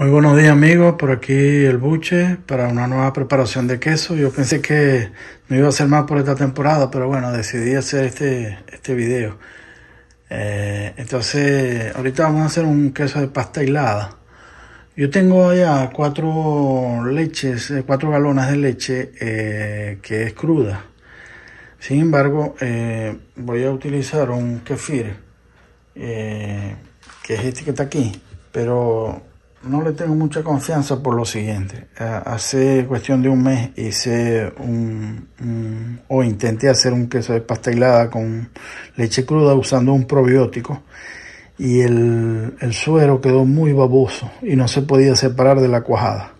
Muy buenos días amigos, por aquí el buche para una nueva preparación de queso. Yo pensé que no iba a hacer más por esta temporada, pero bueno, decidí hacer este, este video. Eh, entonces, ahorita vamos a hacer un queso de pasta hilada. Yo tengo ya cuatro leches, eh, cuatro galones de leche eh, que es cruda. Sin embargo, voy a utilizar un kefir, que es este que está aquí, pero no le tengo mucha confianza por lo siguiente. Eh, hace cuestión de un mes hice un, o intenté hacer un queso de pasta hilada con leche cruda usando un probiótico y el, el suero quedó muy baboso y no se podía separar de la cuajada.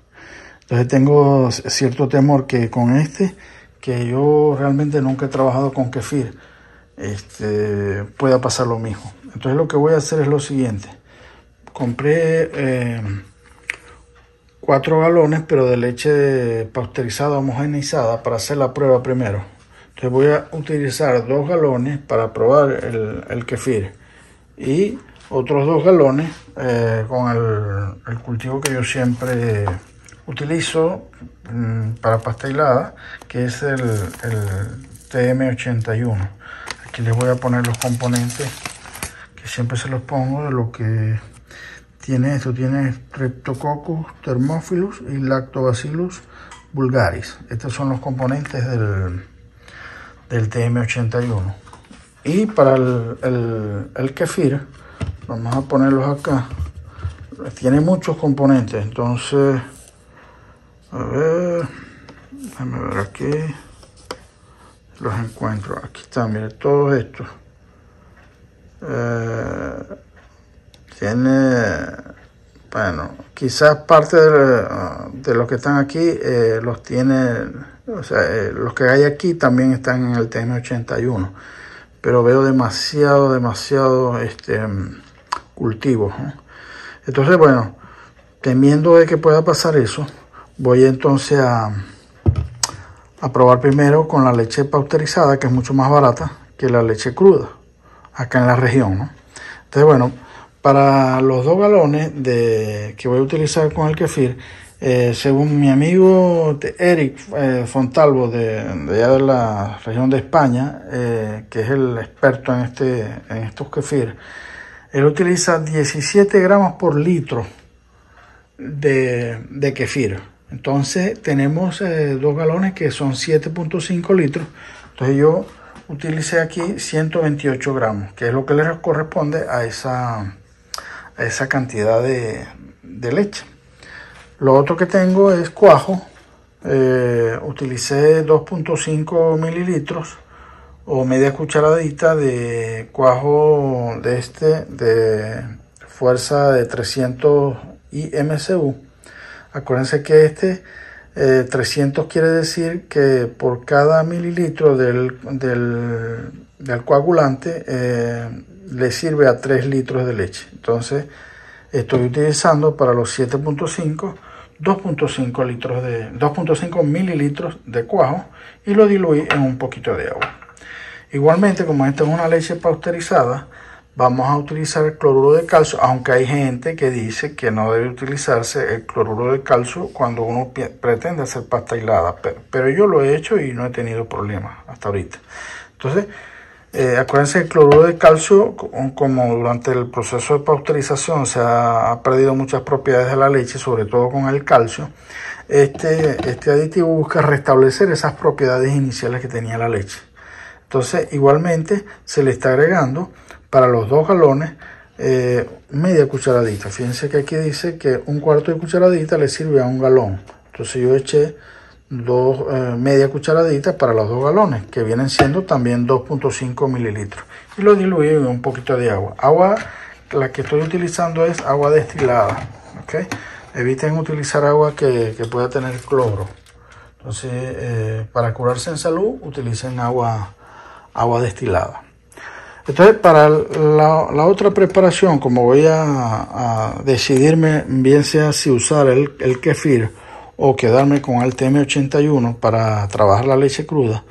Entonces tengo cierto temor que con este, que yo realmente nunca he trabajado con kefir, este, pueda pasar lo mismo. Entonces lo que voy a hacer es lo siguiente compré eh, cuatro galones, pero de leche pasteurizada homogeneizada para hacer la prueba primero. Entonces voy a utilizar dos galones para probar el, kefir y otros dos galones eh, con el, cultivo que yo siempre utilizo mm, para pasta que es el, el TM81. Aquí les voy a poner los componentes que siempre se los pongo de lo que tiene esto, tiene Streptococcus thermophilus y Lactobacillus vulgaris. Estos son los componentes del, del TM81. Y para el, el, kefir, vamos a ponerlos acá. Tiene muchos componentes, entonces, a ver, déjame ver aquí. Los encuentro. Aquí están, miren, todos estos. Eh, tiene, bueno, quizás parte de, de los que están aquí eh, los tiene, o sea, eh, los que hay aquí también están en el TM81, pero veo demasiado, demasiado este, cultivos. Entonces, bueno, temiendo de que pueda pasar eso, voy entonces a, probar primero con la leche pausterizada, que es mucho más barata que la leche cruda, acá en la región. Entonces, bueno, para los dos galones de, que voy a utilizar con el kefir, eh, según mi amigo Eric eh, Fontalvo de, allá de la región de España, eh, que es el experto en, este, en estos kefir, él utiliza 17 gramos por litro de, de kefir. Entonces tenemos dos galones que son 7.5 litros. Entonces yo utilicé aquí 128 gramos, que es lo que le corresponde a esa esa cantidad de, leche. Lo otro que tengo es cuajo. Eh, utilicé 2.5 mililitros o media cucharadita de cuajo de este de fuerza de 300 IMCU. Acuérdense que este 300 eh, quiere decir que por cada mililitro del, del, coagulante eh, le sirve a 3 litros de leche. Entonces estoy utilizando para los 7.5 2.5 litros de 2.5 mililitros de cuajo y lo diluí en un poquito de agua. Igualmente, como esta es una leche pasteurizada, vamos a utilizar cloruro de calcio, aunque hay gente que dice que no debe utilizarse el cloruro de calcio cuando uno pretende hacer pasta hilada, pero, pero yo lo he hecho y no he tenido problemas hasta ahorita. Entonces, eh, acuérdense que el cloruro de calcio, como durante el proceso de pasteurización se ha, perdido muchas propiedades de la leche, sobre todo con el calcio, este, este aditivo busca restablecer esas propiedades iniciales que tenía la leche. Entonces, igualmente, se le está agregando para los dos galones eh, media cucharadita. Fíjense que aquí dice que un cuarto de cucharadita le sirve a un galón. Entonces yo eché dos eh, media cucharadita para los dos galones, que vienen siendo también 2.5 mililitros. Y lo diluí en un poquito de agua. Agua, la que estoy utilizando es agua destilada. ¿okay? Eviten utilizar agua que, pueda tener cloro. Entonces, eh, para curarse en salud, utilicen agua, agua destilada. Entonces, para la, otra preparación, como voy a, decidirme bien sea si usar el, el kefir o quedarme con el TM81 para trabajar la leche cruda.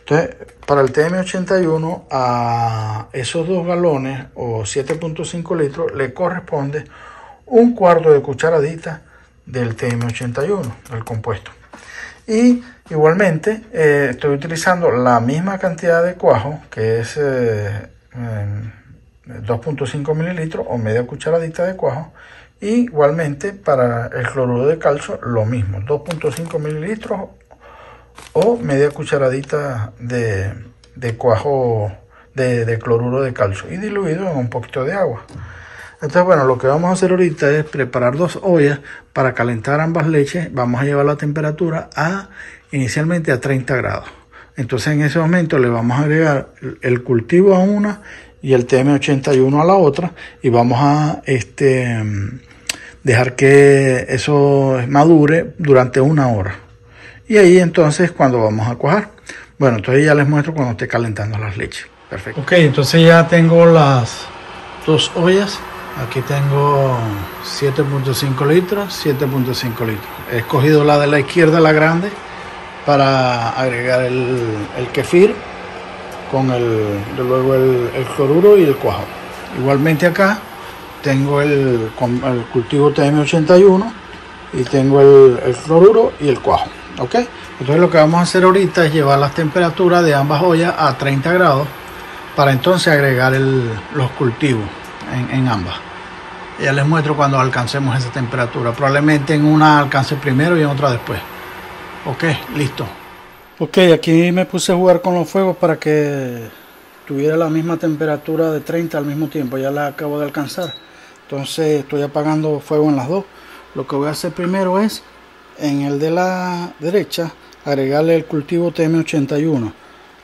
Entonces, para el TM81, a esos dos galones o 7.5 litros le corresponde un cuarto de cucharadita del TM81, del compuesto. Y igualmente eh, estoy utilizando la misma cantidad de cuajo, que es 2.5 mililitros o media cucharadita de cuajo. Igualmente para el cloruro de calcio lo mismo, 2.5 mililitros o media cucharadita de, cuajo de, cloruro de calcio y diluido en un poquito de agua. Entonces, bueno, lo que vamos a hacer ahorita es preparar dos ollas para calentar ambas leches. Vamos a llevar la temperatura a inicialmente a 30 grados. Entonces, en ese momento le vamos a agregar el cultivo a una y el TM81 a la otra y vamos a este dejar que eso madure durante una hora. Y ahí entonces cuando vamos a cuajar. Bueno, entonces ya les muestro cuando esté calentando las leches. Perfecto. Ok, entonces ya tengo las dos ollas. Aquí tengo 7.5 litros, 7.5 litros. He escogido la de la izquierda, la grande, para agregar el, el kefir con el, luego el, el, cloruro y el cuajo. Igualmente acá tengo el, el cultivo TM81 y tengo el, el cloruro y el cuajo. ¿ok? Entonces lo que vamos a hacer ahorita es llevar las temperaturas de ambas ollas a 30 grados para entonces agregar los cultivos en, ambas. Ya les muestro cuando alcancemos esa temperatura. Probablemente en una alcance primero y en otra después. Ok, listo. Ok, aquí me puse a jugar con los fuegos para que tuviera la misma temperatura de 30 al mismo tiempo. Ya la acabo de alcanzar. Entonces estoy apagando fuego en las dos. Lo que voy a hacer primero es en el de la derecha agregarle el cultivo TM81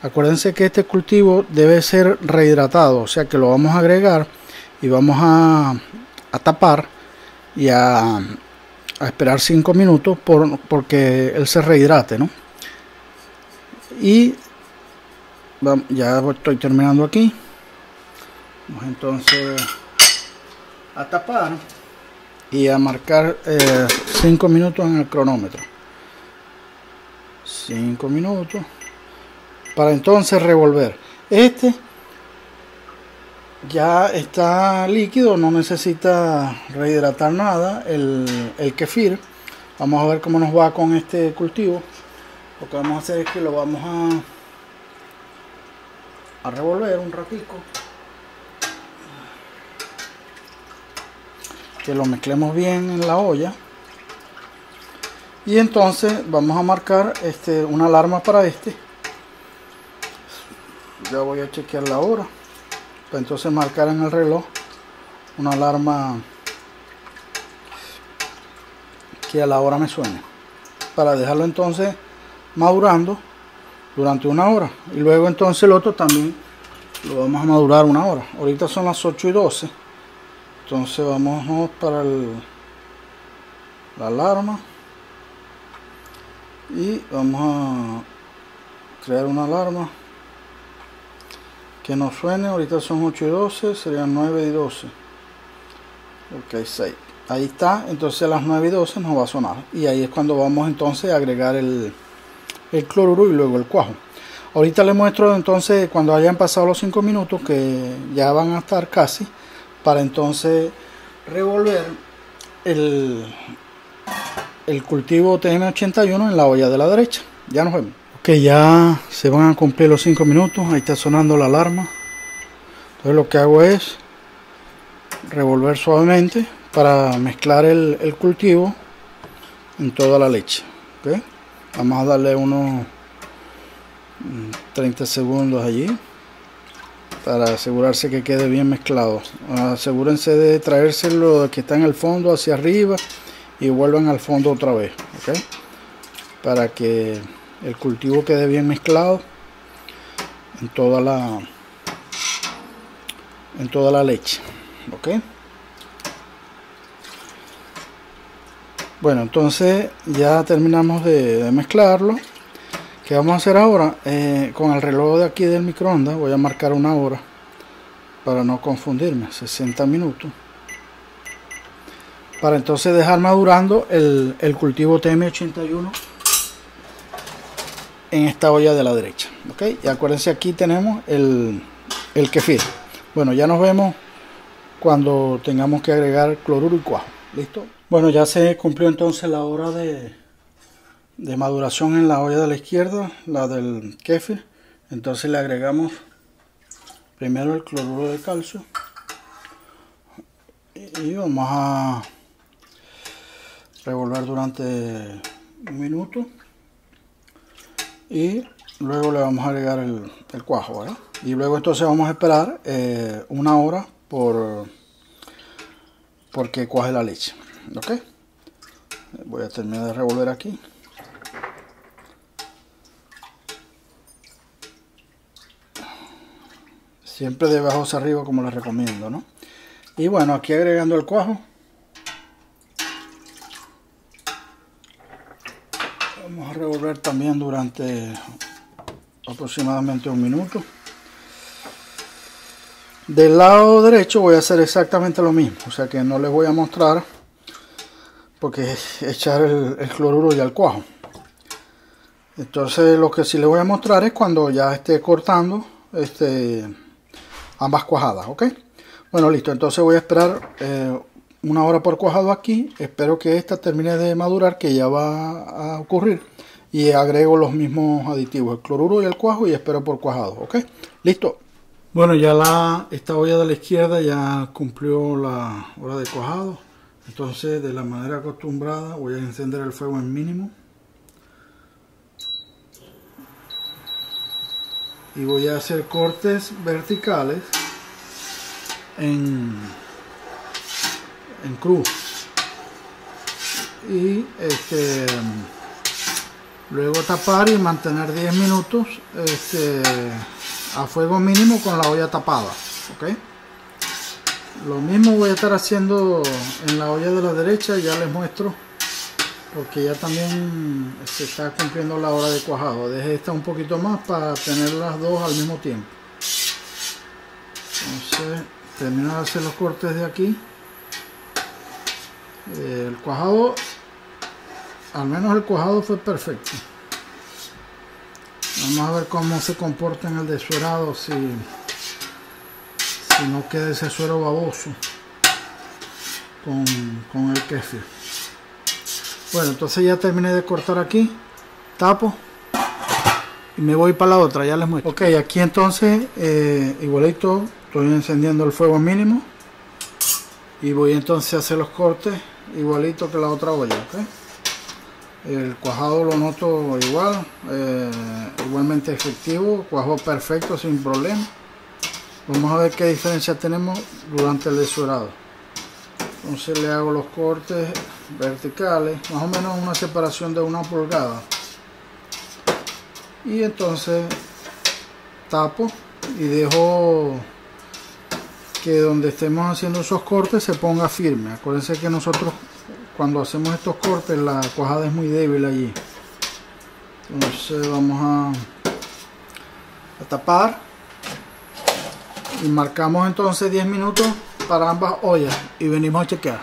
acuérdense que este cultivo debe ser rehidratado o sea que lo vamos a agregar y vamos a, tapar y a, esperar 5 minutos por, porque él se rehidrate ¿no? Y ya estoy terminando aquí. Vamos entonces a tapar y a marcar 5 eh, minutos en el cronómetro. 5 minutos para entonces revolver. Este ya está líquido no necesita rehidratar nada el, el kefir. Vamos a ver cómo nos va con este cultivo lo que vamos a hacer es que lo vamos a, a revolver un ratico. Que lo mezclemos bien en la olla. Y entonces vamos a marcar este una alarma para este. Ya voy a chequear la hora. Para entonces marcar en el reloj una alarma que a la hora me suene. Para dejarlo entonces madurando durante una hora. Y luego entonces el otro también lo vamos a madurar una hora. Ahorita son las 8 y 12 entonces vamos para la alarma. Y vamos a crear una alarma que nos suene. Ahorita son 8 y 12 serían 9 y 12 ok 6 ahí está. Entonces a las 9 y 12 nos va a sonar. Y ahí es cuando vamos entonces a agregar el, el cloruro y luego el cuajo ahorita les muestro entonces cuando hayan pasado los 5 minutos que ya van a estar casi para entonces revolver el, el cultivo TM81 en la olla de la derecha. Ya nos vemos. Ok, ya se van a cumplir los 5 minutos. Ahí está sonando la alarma. Entonces lo que hago es revolver suavemente para mezclar el, cultivo en toda la leche. Vamos a darle unos 30 segundos allí para asegurarse que quede bien mezclado. Asegúrense de traerse lo que está en el fondo hacia arriba y vuelvan al fondo otra vez, Para que el cultivo quede bien mezclado en toda la en toda la leche, Bueno, entonces ya terminamos de mezclarlo ¿Qué vamos a hacer ahora? Eh, con el reloj de aquí del microondas voy a marcar una hora para no confundirme, 60 minutos. Para entonces dejar madurando el, cultivo TM81 en esta olla de la derecha. ¿ok? Y acuérdense aquí tenemos el, el kefir. Bueno, ya nos vemos cuando tengamos que agregar cloruro y cuajo. ¿Listo? Bueno, ya se cumplió entonces la hora de, de maduración en la olla de la izquierda, la del kefir. Entonces le agregamos primero el cloruro de calcio. Y vamos a revolver durante un minuto. Y luego le vamos a agregar el, cuajo y luego entonces vamos a esperar eh, una hora por porque cuaje la leche ok. Voy a terminar de revolver aquí. Siempre de abajo hacia arriba como les recomiendo ¿no? y bueno aquí agregando el cuajo. Vamos a revolver también durante aproximadamente un minuto. Del lado derecho voy a hacer exactamente lo mismo o sea que no les voy a mostrar porque echar el, cloruro y el cuajo entonces lo que sí les voy a mostrar es cuando ya esté cortando este ambas cuajadas ok bueno listo entonces voy a esperar eh, una hora por cuajado aquí. Espero que esta termine de madurar, que ya va a ocurrir. Y agrego los mismos aditivos, el cloruro y el cuajo, y espero por cuajado. ¿Ok? Listo. Bueno, ya la, esta olla de la izquierda ya cumplió la hora de cuajado. Entonces, de la manera acostumbrada, voy a encender el fuego en mínimo. Y voy a hacer cortes verticales en en cruz y este luego tapar y mantener 10 minutos este, a fuego mínimo con la olla tapada ok lo mismo voy a estar haciendo en la olla de la derecha ya les muestro porque ya también se está cumpliendo la hora de cuajado. Dejé esta un poquito más para tener las dos al mismo tiempo. Entonces termino de hacer los cortes de aquí. El cuajado al menos el cuajado fue perfecto. Vamos a ver cómo se comporta en el desuerado si, si no queda ese suero baboso con, con el kefir bueno entonces ya terminé de cortar aquí tapo y me voy para la otra ya les muestro. Ok aquí entonces eh, igualito estoy encendiendo el fuego mínimo y voy entonces a hacer los cortes igualito que la otra olla el cuajado lo noto igual eh, igualmente efectivo cuajo perfecto sin problema vamos a ver qué diferencia tenemos durante el desurado entonces le hago los cortes verticales más o menos una separación de una pulgada y entonces tapo y dejo que donde estemos haciendo esos cortes se ponga firme. Acuérdense que nosotros cuando hacemos estos cortes la cuajada es muy débil allí. Entonces vamos a, a tapar y marcamos entonces 10 minutos para ambas ollas y venimos a chequear.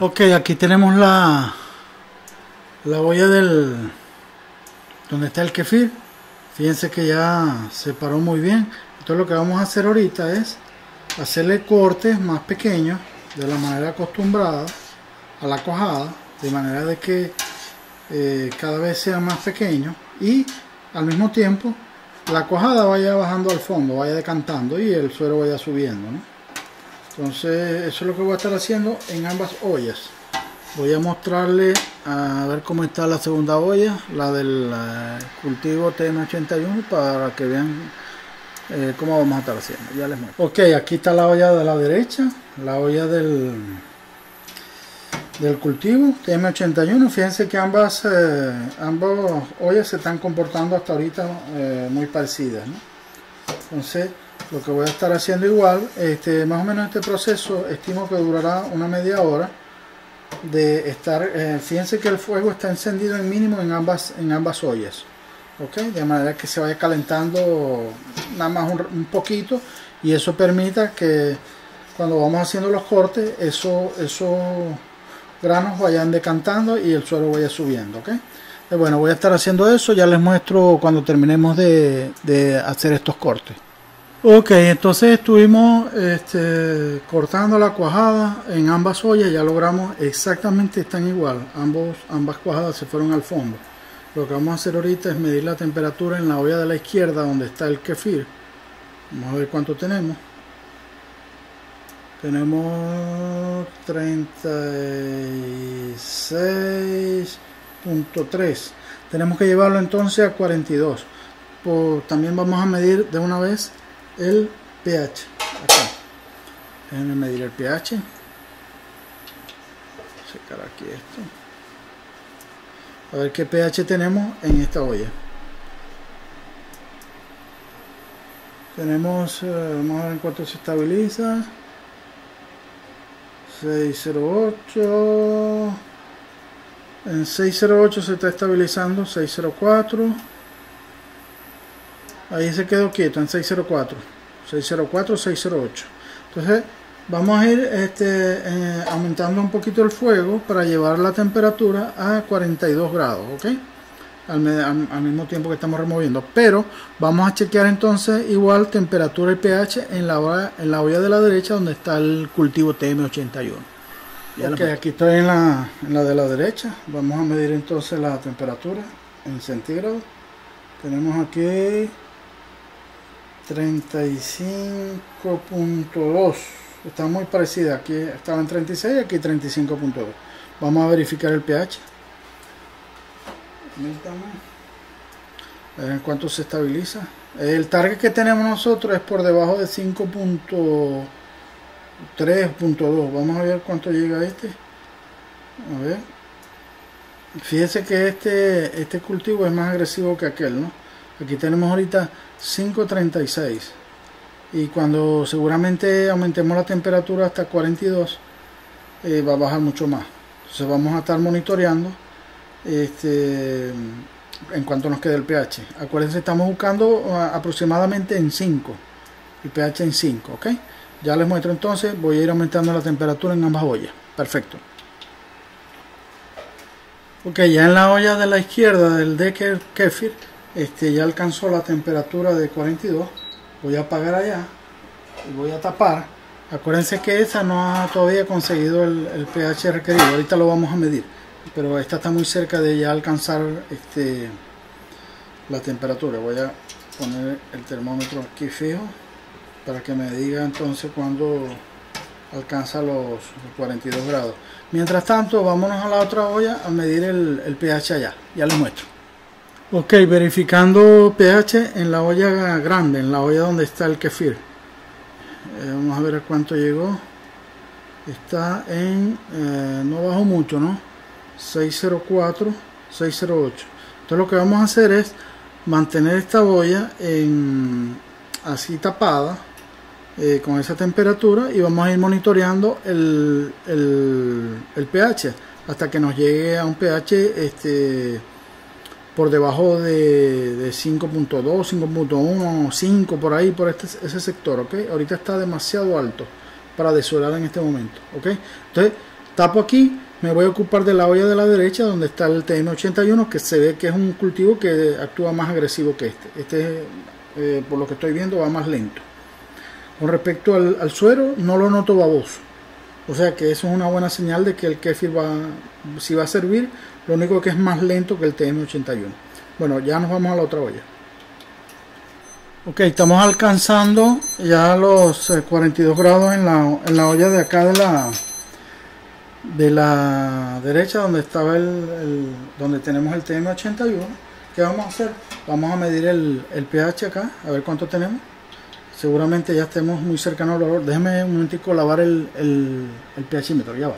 Ok, aquí tenemos la, la olla del donde está el kefir. Fíjense que ya se paró muy bien. Entonces lo que vamos a hacer ahorita es hacerle cortes más pequeños de la manera acostumbrada a la cojada de manera de que eh, cada vez sea más pequeño y al mismo tiempo la cojada vaya bajando al fondo vaya decantando y el suero vaya subiendo entonces eso es lo que voy a estar haciendo en ambas ollas voy a mostrarle a ver cómo está la segunda olla la del eh, cultivo TM81 para que vean eh, cómo vamos a estar haciendo. Ya les muestro. Ok, aquí está la olla de la derecha, la olla del, del cultivo TM81. Fíjense que ambas, eh, ambas ollas se están comportando hasta ahorita eh, muy parecidas. Entonces, lo que voy a estar haciendo igual, este, más o menos este proceso estimo que durará una media hora de estar, fíjense que el fuego está encendido en mínimo en ambas, en ambas ollas ok de manera que se vaya calentando nada más un, poquito y eso permita que cuando vamos haciendo los cortes eso, esos granos vayan decantando y el suelo vaya subiendo ok eh, bueno voy a estar haciendo eso ya les muestro cuando terminemos de, de hacer estos cortes Ok, entonces estuvimos este, cortando la cuajada en ambas ollas, ya logramos exactamente están igual, ambos, ambas cuajadas se fueron al fondo. Lo que vamos a hacer ahorita es medir la temperatura en la olla de la izquierda donde está el kefir. Vamos a ver cuánto tenemos. Tenemos 36.3. Tenemos que llevarlo entonces a 42. también vamos a medir de una vez el pH. Acá. Déjenme medir el pH. Secar aquí esto. A ver qué pH tenemos en esta olla. Tenemos, eh, vamos a ver en cuánto se estabiliza. 608. En 608 se está estabilizando. 604. Ahí se quedó quieto en 604. 604, 608. Entonces vamos a ir este, eh, aumentando un poquito el fuego para llevar la temperatura a 42 grados. ¿ok? Al, mismo tiempo que estamos removiendo. Pero vamos a chequear entonces igual temperatura y pH en la, olla, en la olla de la derecha donde está el cultivo TM81. Ya ok, aquí estoy en la, en la de la derecha. Vamos a medir entonces la temperatura en centígrados. Tenemos aquí 35.2 está muy parecida aquí estaba en 36 aquí 35.2 vamos a verificar el pH ver en cuánto se estabiliza. El target que tenemos nosotros es por debajo de 5.3.2 vamos a ver cuánto llega este. A ver. Fíjese que este este cultivo es más agresivo que aquel no aquí tenemos ahorita 5.36 y cuando seguramente aumentemos la temperatura hasta 42 eh, va a bajar mucho más. Entonces vamos a estar monitoreando este, en cuanto nos quede el pH. Acuérdense estamos buscando ah, aproximadamente en 5 el pH en 5 ok ya les muestro entonces voy a ir aumentando la temperatura en ambas ollas. Perfecto. Ok ya en la olla de la izquierda del Decker Kefir este ya alcanzó la temperatura de 42 voy a apagar allá y voy a tapar. Acuérdense que esa no ha todavía conseguido el, pH requerido. Ahorita lo vamos a medir pero esta está muy cerca de ya alcanzar este la temperatura voy a poner el termómetro aquí fijo para que me diga entonces cuando alcanza los 42 grados mientras tanto vámonos a la otra olla a medir el, el pH allá ya les muestro Ok, verificando pH en la olla grande, en la olla donde está el kefir. Eh, vamos a ver a cuánto llegó. Está en, eh, no bajo mucho, ¿no? 604, 608. Entonces lo que vamos a hacer es mantener esta olla en, así tapada eh, con esa temperatura y vamos a ir monitoreando el, el, el pH hasta que nos llegue a un pH este por debajo de, 5.2, 5.1, 5 por ahí, por este, ese sector, ¿ok? Ahorita está demasiado alto para desolar en este momento, ¿ok? Entonces, tapo aquí, me voy a ocupar de la olla de la derecha donde está el TM81, que se ve que es un cultivo que actúa más agresivo que este. Este, eh, por lo que estoy viendo, va más lento. Con respecto al, suero, no lo noto baboso. O sea que eso es una buena señal de que el kefir va, si va a servir, lo único que es más lento que el TM81. Bueno, ya nos vamos a la otra olla. Ok, estamos alcanzando ya los 42 eh, grados en la, en la olla de acá de la de la derecha donde estaba el, donde tenemos el TM81 ¿qué vamos a hacer? vamos a medir el, pH acá a ver cuánto tenemos. Seguramente ya estemos muy cercanos al valor déjeme un momentico lavar el, el, el pHímetro ya va.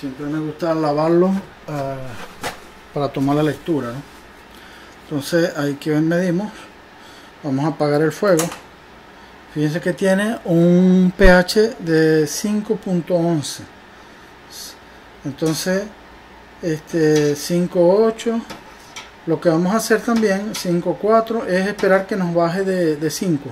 Siempre me gusta lavarlo ah, para tomar la lectura entonces ahí que medimos vamos a apagar el fuego fíjense que tiene un pH de 5.11 entonces este 5.8 lo que vamos a hacer también 5.4 es esperar que nos baje de, de 5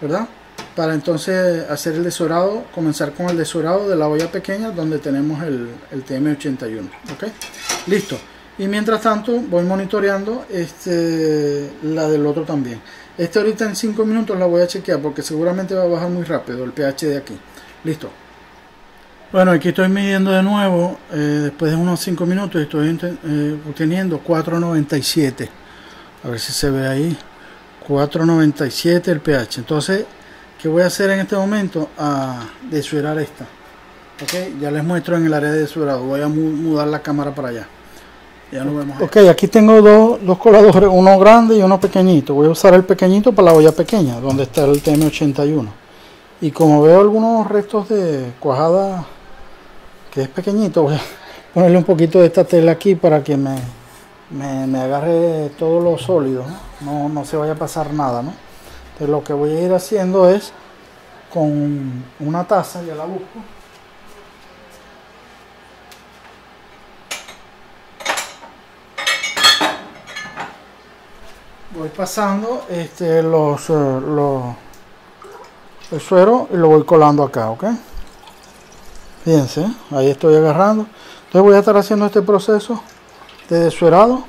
verdad para entonces hacer el desorado, comenzar con el desorado de la olla pequeña donde tenemos el, el TM81. ¿ok? Listo. Y mientras tanto voy monitoreando este, la del otro también. Este ahorita en 5 minutos la voy a chequear porque seguramente va a bajar muy rápido el pH de aquí. Listo. Bueno, aquí estoy midiendo de nuevo eh, después de unos 5 minutos estoy eh, obteniendo 4.97. A ver si se ve ahí. 4.97 el pH. Entonces, ¿qué voy a hacer en este momento? A desuerar esta. Ok, ya les muestro en el área de desuerado. Voy a mudar la cámara para allá. Ok, aquí tengo dos, dos coladores, uno grande y uno pequeñito. Voy a usar el pequeñito para la olla pequeña, donde está el TM81. Y como veo algunos restos de cuajada que es pequeñito, voy a ponerle un poquito de esta tela aquí para que me, me, agarre todo lo sólido, ¿no? ¿no? se vaya a pasar nada, ¿no? Entonces lo que voy a ir haciendo es con una taza, ya la busco. Voy pasando este, los, eh, los el suero y lo voy colando acá, ¿ok? Fíjense, ahí estoy agarrando. Entonces voy a estar haciendo este proceso de desuerado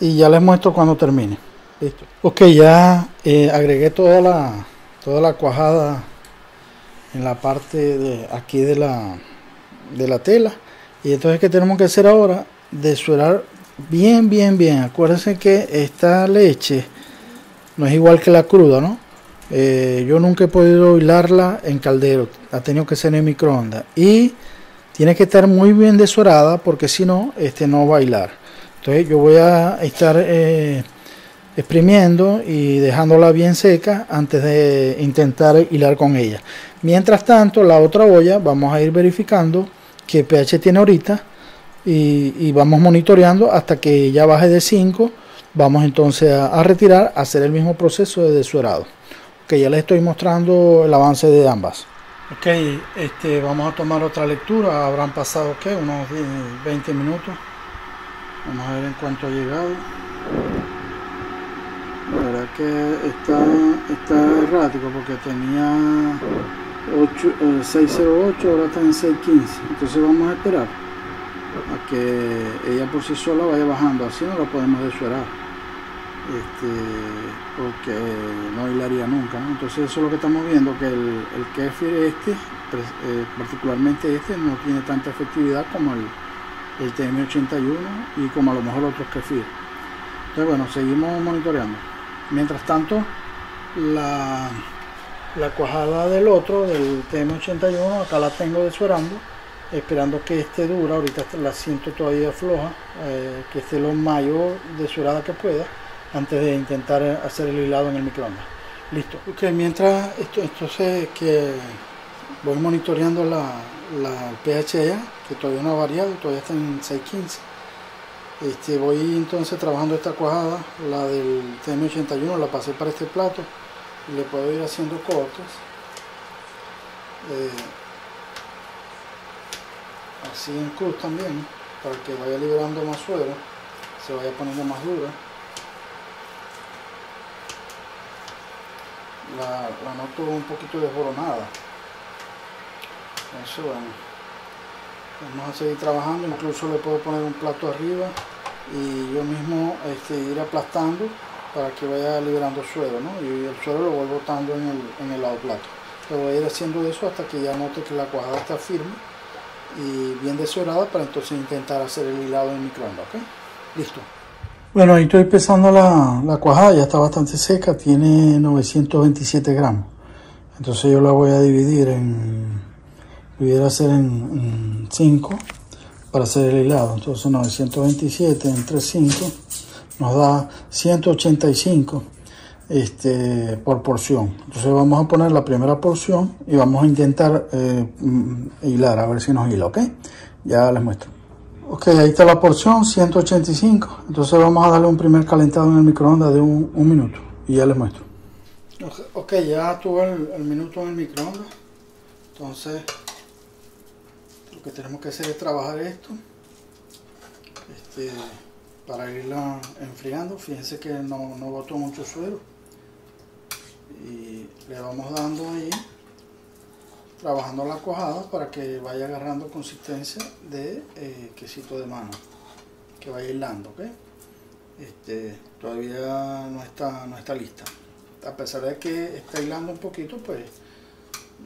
y ya les muestro cuando termine. Listo. Ok, ya eh, agregué toda la toda la cuajada en la parte de aquí de la de la tela y entonces qué tenemos que hacer ahora desuerar bien bien bien. Acuérdense que esta leche no es igual que la cruda no eh, yo nunca he podido hilarla en caldero, ha tenido que ser en microondas. Y tiene que estar muy bien desorada porque si no, este no va a hilar. Entonces yo voy a estar eh, exprimiendo y dejándola bien seca antes de intentar hilar con ella. Mientras tanto, la otra olla vamos a ir verificando qué pH tiene ahorita y, vamos monitoreando hasta que ya baje de 5. Vamos entonces a, a retirar, hacer el mismo proceso de desuerado que ya les estoy mostrando el avance de ambas. Ok, este, vamos a tomar otra lectura. Habrán pasado ¿qué? unos 20 minutos. Vamos a ver en cuánto ha llegado. La verdad que está, está errático porque tenía 8, 608, eh, ahora está en 615. Entonces vamos a esperar a que ella por sí sola vaya bajando. Así no lo podemos desuerar este, porque no hilaría nunca. Entonces eso es lo que estamos viendo, que el, kefir este, eh, particularmente este, no tiene tanta efectividad como el, el TM81 y como a lo mejor otros kefir. Entonces bueno, seguimos monitoreando. Mientras tanto, la, la cuajada del otro, del TM81, acá la tengo desuerando esperando que esté dura, ahorita la siento todavía floja, eh, que esté lo mayor desurada que pueda antes de intentar hacer el hilado en el microondas. Listo. Ok, mientras esto, entonces que voy monitoreando la, la pH ya, que todavía no ha variado, todavía está en 615. Este, voy entonces trabajando esta cuajada, la del TM81, la pasé para este plato y le puedo ir haciendo cortes. Eh, así en cruz también, para que vaya liberando más suero, se vaya poniendo más dura. la, noto un poquito desboronada. Eso bueno. Vamos a seguir trabajando, incluso le puedo poner un plato arriba y yo mismo este, ir aplastando para que vaya liberando suero, ¿no? Y el suero lo voy botando en el, en el lado plato. Pero voy a ir haciendo eso hasta que ya note que la cuajada está firme y bien desorada para entonces intentar hacer el hilado en microondas, ¿ok? Listo. Bueno, ahí estoy pesando la, la cuajada, ya está bastante seca, tiene 927 gramos. Entonces yo la voy a dividir en, pudiera hacer en 5 para hacer el hilado. Entonces 927 entre 5 nos da 185 este, por porción. Entonces vamos a poner la primera porción y vamos a intentar eh, hilar, a ver si nos hila, ¿ok? Ya les muestro. Ok, ahí está la porción, 185. Entonces vamos a darle un primer calentado en el microondas de un, minuto y ya les muestro. Ok, ya tuve el, minuto en el microondas. Entonces, lo que tenemos que hacer es trabajar esto este, para irla enfriando. Fíjense que no, no botó mucho suero. Y le vamos dando ahí trabajando la cuajada para que vaya agarrando consistencia de eh, quesito de mano, que vaya hilando, ¿ok? Este, todavía no está, no está lista. A pesar de que está hilando un poquito, pues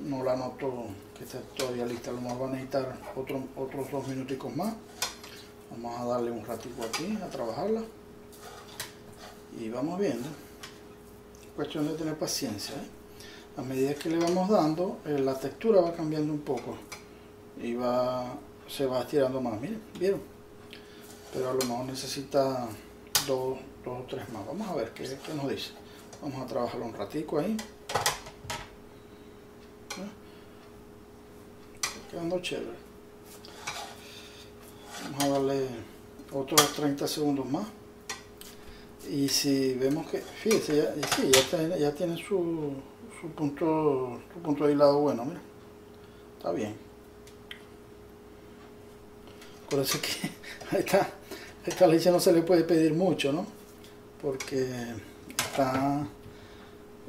no la noto que está todavía lista. Lo mejor va a necesitar otro, otros dos minuticos más. Vamos a darle un ratico aquí a trabajarla. Y vamos viendo. Cuestión de tener paciencia. ¿eh? A medida que le vamos dando, eh, la textura va cambiando un poco. Y va, se va estirando más. Miren, ¿vieron? Pero a lo mejor necesita dos, dos o tres más. Vamos a ver qué, qué nos dice. Vamos a trabajarlo un ratico ahí. quedando chévere. Vamos a darle otros 30 segundos más. Y si vemos que, fíjense, ya, sí, ya, ya tiene su, su, punto, su punto de hilado bueno, mira. Está bien. Acuérdense que a esta, esta leche no se le puede pedir mucho, ¿no? Porque está,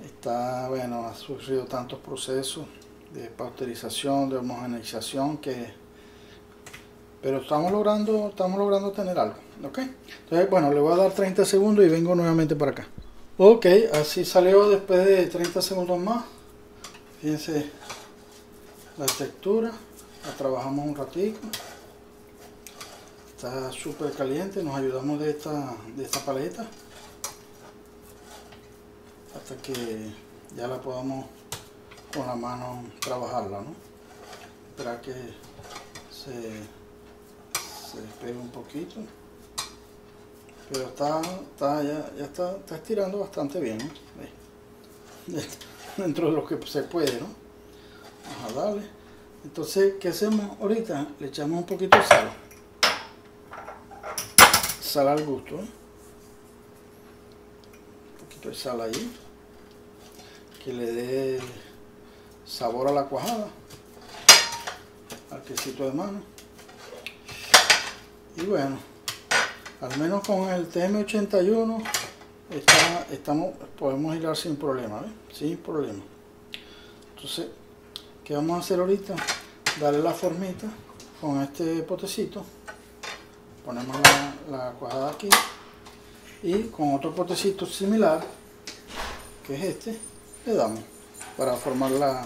está, bueno, ha sufrido tantos procesos de pasteurización, de homogeneización que pero estamos logrando estamos logrando tener algo ok entonces bueno le voy a dar 30 segundos y vengo nuevamente para acá. Ok así salió después de 30 segundos más. Fíjense la textura la trabajamos un ratito está súper caliente nos ayudamos de esta de esta paleta. Hasta que ya la podamos con la mano trabajarla, ¿no? Esperar que se, se despegue un poquito. Pero está, está ya, ya está, está, estirando bastante bien, Dentro de lo que se puede, ¿no? Vamos a darle. Entonces, ¿qué hacemos ahorita? Le echamos un poquito de sal. Sal al gusto. Un poquito de sal ahí. Que le dé sabor a la cuajada, al quesito de mano. Y bueno, al menos con el TM81 estamos, podemos hilar sin problema, sin problema. Entonces, ¿qué vamos a hacer ahorita? Darle la formita con este potecito. Ponemos la, la aquí y con otro potecito similar, que es este, le damos para formar la,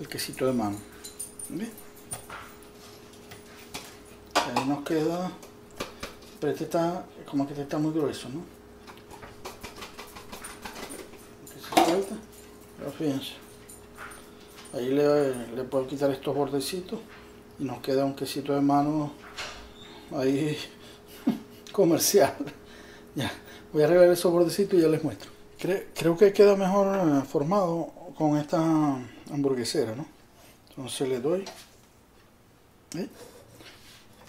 el quesito de mano. Ahí nos queda, pero este está como que este está muy grueso, ¿no? se suelta, pero fíjense. Ahí le, puedo quitar estos bordecitos y nos queda un quesito de mano ahí comercial. Ya, voy a arreglar esos bordecitos y ya les muestro. creo que queda mejor eh, formado con esta hamburguesera, ¿no? Entonces le doy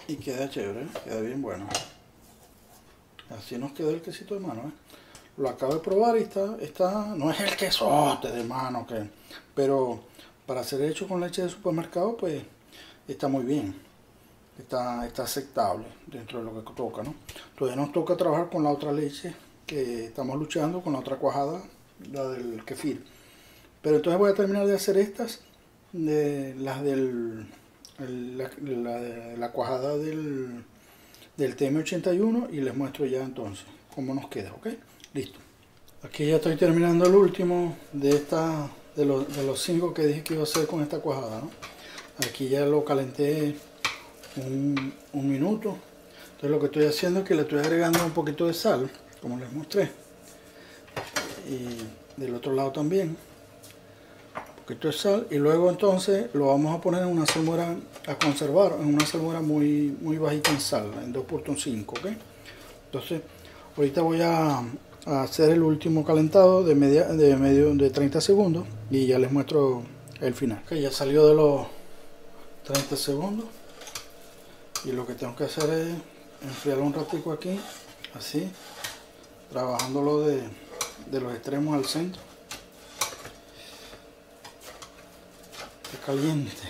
y queda chévere, queda bien bueno. Así nos queda el quesito de mano, ¿eh? Lo acabo de probar y está, está, no es el quesote de mano, que, pero para ser hecho con leche de supermercado, pues está muy bien. Está, está aceptable dentro de lo que toca, ¿no? Todavía nos toca trabajar con la otra leche que estamos luchando, con la otra cuajada, la del kefir. Pero entonces voy a terminar de hacer estas, de las del la, cuajada del, del TM81 y les muestro ya entonces cómo nos queda, ¿ok? Listo. Aquí ya estoy terminando el último de esta de los, de los cinco que dije que iba a hacer con esta cuajada, ¿no? Aquí ya lo calenté un, un minuto. Entonces lo que estoy haciendo es que le estoy agregando un poquito de sal, como les mostré. Y del otro lado también poquito de sal y luego entonces lo vamos a poner en una salmuera a conservar en una salmuera muy muy bajita en sal en 2.5 ok entonces ahorita voy a, hacer el último calentado de media de medio de 30 segundos y ya les muestro el final ya salió de los 30 segundos y lo que tengo que hacer es enfriarlo un ratico aquí así trabajándolo de, de los extremos al centro caliente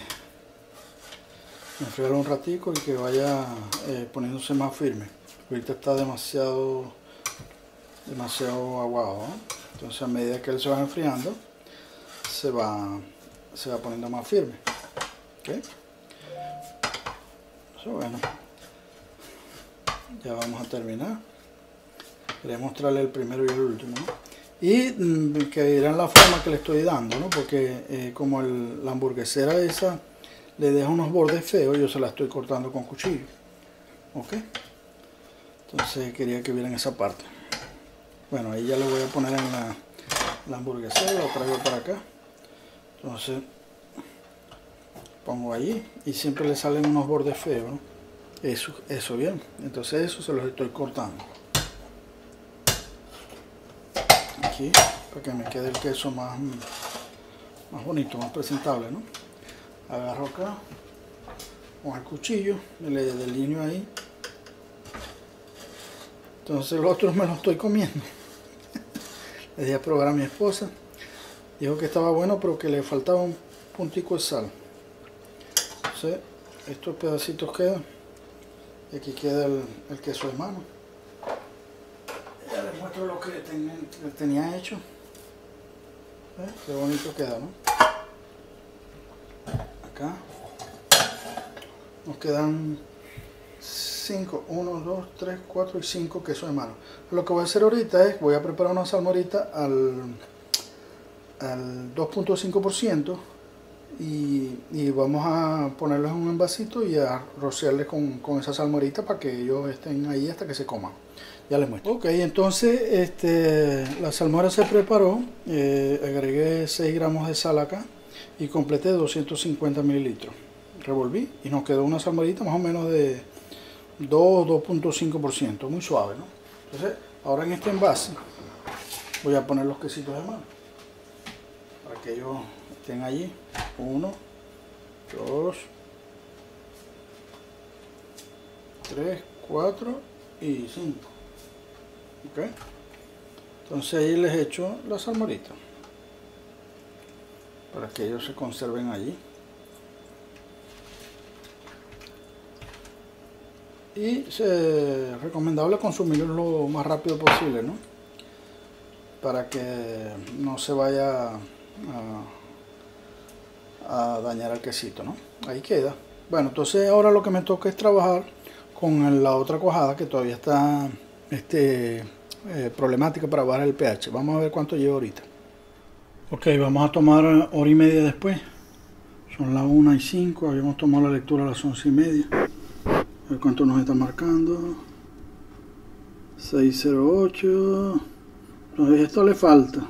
enfriar un ratico y que vaya eh, poniéndose más firme ahorita está demasiado demasiado aguado entonces a medida que él se va enfriando se va se va poniendo más firme. Eso bueno. Ya vamos a terminar. Quería mostrarle el primero y el último. Y mm, que dirán la forma que le estoy dando, ¿no? Porque eh, como la hamburguesera esa le deja unos bordes feos, yo se la estoy cortando con cuchillo. ¿Ok? Entonces quería que vieran esa parte. Bueno, ahí ya le voy a poner en la, la hamburguesera, lo traigo para acá. Entonces pongo allí y siempre le salen unos bordes feos, ¿no? Eso, eso bien. Entonces eso se los estoy cortando. Para que me quede el queso más, más bonito, más presentable, ¿no? Agarro acá con el cuchillo, le delineo ahí. Entonces los otros me los estoy comiendo. le di a probar a mi esposa. Dijo que estaba bueno, pero que le faltaba un puntico de sal. Entonces, estos pedacitos quedan. Y aquí queda el, queso de mano. Muestro lo que tenía, hecho. Qué bonito queda, ¿no? Acá. Nos quedan 5, 1, 2, 3, 4 y 5 quesos de mano. Lo que voy a hacer ahorita es, voy a preparar una salmorita al, al 2.5% y, vamos a ponerlos en un envasito y a rociarles con, esa salmorita para que ellos estén ahí hasta que se coman. Ya les muestro. Ok, entonces este, la salmora se preparó, eh, agregué 6 gramos de sal acá y completé 250 mililitros. Revolví y nos quedó una salmorita más o menos de 2, 2.5%, muy suave, ¿no? Entonces, ahora en este envase voy a poner los quesitos de mano para que ellos estén allí. 1, 2, 3, 4 y 5. ¿Ok? Entonces ahí les echo la salmorita para que ellos se conserven allí. y es recomendable consumirlo lo más rápido posible, ¿no? Para que no se vaya a, dañar el quesito, ¿no? Ahí queda. Bueno, entonces ahora lo que me toca es trabajar con la otra cuajada que todavía está este, eh, problemática para bajar el pH. Vamos a ver cuánto lleva ahorita. Ok, vamos a tomar hora y media después. Son las 1 y 5, habíamos tomado la lectura a las 11 y media. Ver cuánto nos está marcando. 608 entonces esto le falta.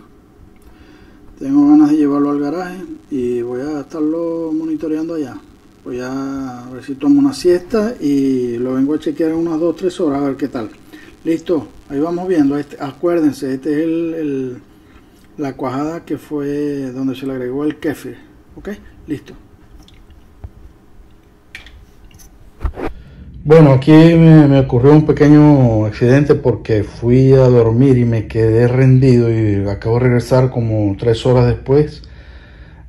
Tengo ganas de llevarlo al garaje y voy a estarlo monitoreando allá. Voy a ver si tomo una siesta y lo vengo a chequear unas 2-3 horas a ver qué tal. Listo ahí vamos viendo este, acuérdense este es el, la cuajada que fue donde se le agregó el kefir ok listo. Bueno, aquí me, ocurrió un pequeño accidente porque fui a dormir y me quedé rendido y acabo de regresar como tres horas después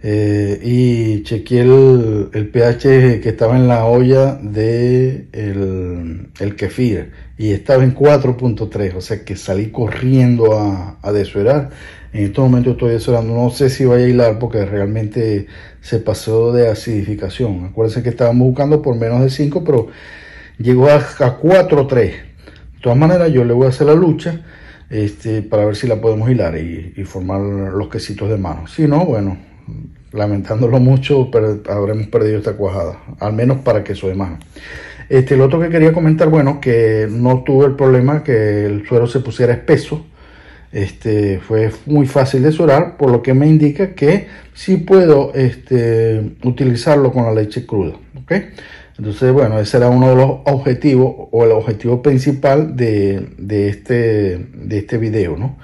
eh, y chequeé el, pH que estaba en la olla de el, kefir y estaba en 4.3, o sea que salí corriendo a, a desuerar. En este momento estoy desuerando, no sé si vaya a hilar porque realmente se pasó de acidificación. Acuérdense que estábamos buscando por menos de 5, pero llegó a, 4-3. De todas maneras, yo le voy a hacer la lucha este, para ver si la podemos hilar y, formar los quesitos de mano. Si no, bueno, lamentándolo mucho, pero habremos perdido esta cuajada, al menos para queso de mano. Este, lo otro que quería comentar, bueno, que no tuve el problema que el suero se pusiera espeso. Este, fue muy fácil de suerar, por lo que me indica que sí puedo este, utilizarlo con la leche cruda. ¿okay? Entonces, bueno, ese era uno de los objetivos o el objetivo principal de, este, de este video, ¿no?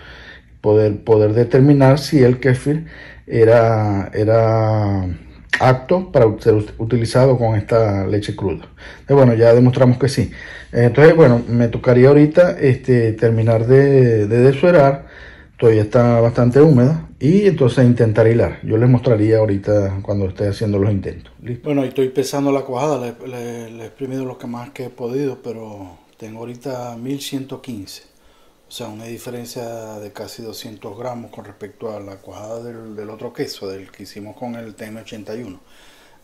Poder, poder determinar si el kefir era, era apto para ser utilizado con esta leche cruda. Entonces, bueno, ya demostramos que sí. Entonces, bueno, me tocaría ahorita este, terminar de, de desuerar todavía está bastante húmeda y entonces intentar hilar. Yo les mostraría ahorita cuando esté haciendo los intentos. Bueno, estoy pesando la cuajada, le, he exprimido lo que más que he podido, pero tengo ahorita 1115. O sea, una diferencia de casi 200 gramos con respecto a la cuajada del, otro queso, del que hicimos con el TM81.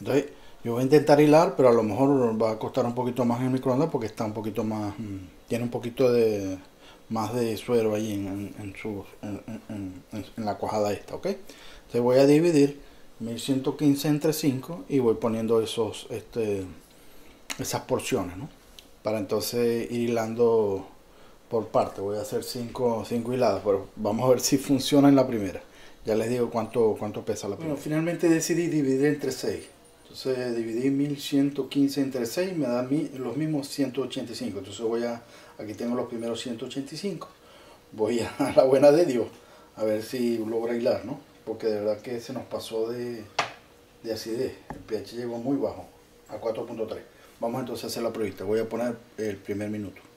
Entonces, yo voy a intentar hilar, pero a lo mejor va a costar un poquito más en el microondas porque está un poquito más, mm, tiene un poquito de más de suero ahí en, en, su, en, la cuajada esta, ¿ok? Entonces voy a dividir 1115 entre 5 y voy poniendo esos, este, esas porciones, ¿no? Para entonces ir hilando por parte. Voy a hacer 5 cinco, hiladas, pero vamos a ver si funciona en la primera. Ya les digo cuánto, cuánto pesa la primera. Bueno, finalmente decidí dividir entre 6. Entonces dividí 1115 entre 6, me da los mismos 185. Entonces voy a, aquí tengo los primeros 185. Voy a, la buena de Dios a ver si logra hilar, ¿no? Porque de verdad que se nos pasó de, de acidez. El pH llegó muy bajo, a 4.3. Vamos entonces a hacer la prueba. Voy a poner el primer minuto.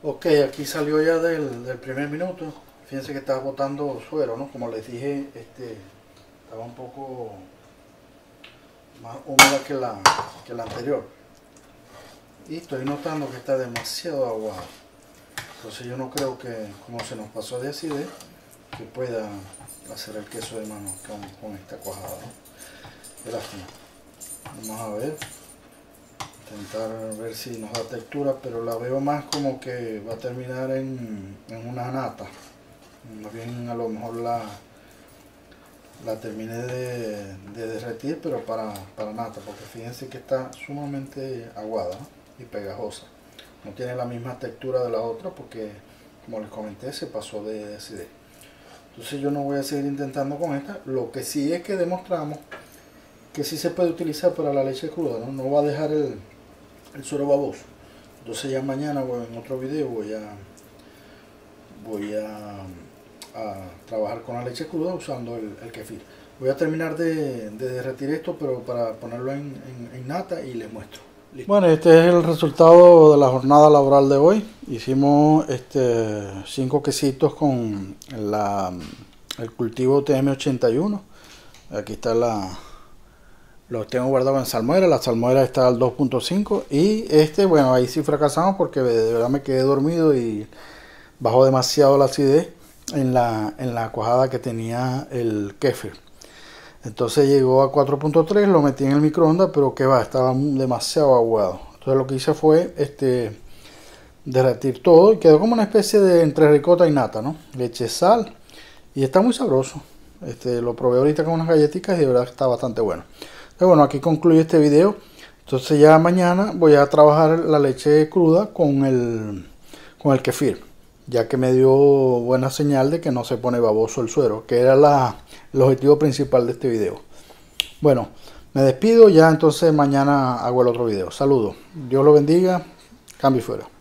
Ok, aquí salió ya del, primer minuto. Fíjense que estaba botando suero, ¿no? Como les dije, este, estaba un poco más húmeda que la, que la anterior. Y estoy notando que está demasiado aguado. Entonces yo no creo que, como se nos pasó de acidez, que pueda hacer el queso de mano con, esta cuajada. ¿no? Vamos a ver. Intentar ver si nos da textura, pero la veo más como que va a terminar en, en una nata. Más bien a lo mejor la, la terminé de, derretir pero para, para, nata porque fíjense que está sumamente aguada y pegajosa. No tiene la misma textura de la otra porque como les comenté se pasó de, acidez. Entonces yo no voy a seguir intentando con esta. Lo que sí es que demostramos que sí se puede utilizar para la leche cruda no, no va a dejar el, el suero baboso entonces ya mañana en otro video voy a voy a trabajar con la leche cruda usando el, el kefir. Voy a terminar de, de, derretir esto, pero para ponerlo en, en, nata y les muestro. Bueno, este es el resultado de la jornada laboral de hoy. Hicimos este cinco quesitos con la, el cultivo TM81. Aquí está la... Los tengo guardados en salmuera. La salmuera está al 2.5. Y este, bueno, ahí sí fracasamos porque de verdad me quedé dormido y bajó demasiado la acidez en la, en la cuajada que tenía el kefir. Entonces llegó a 4.3, lo metí en el microondas, pero que va, estaba demasiado aguado. Entonces lo que hice fue este derretir todo y quedó como una especie de entre ricota y nata, ¿no? Leche, sal y está muy sabroso. Este, lo probé ahorita con unas galletitas y de verdad está bastante bueno. Entonces, bueno, aquí concluye este video. Entonces ya mañana voy a trabajar la leche cruda con el, con el kefir ya que me dio buena señal de que no se pone baboso el suero, que era la, el objetivo principal de este video. Bueno, me despido, ya entonces mañana hago el otro video. Saludos, Dios lo bendiga, cambio fuera.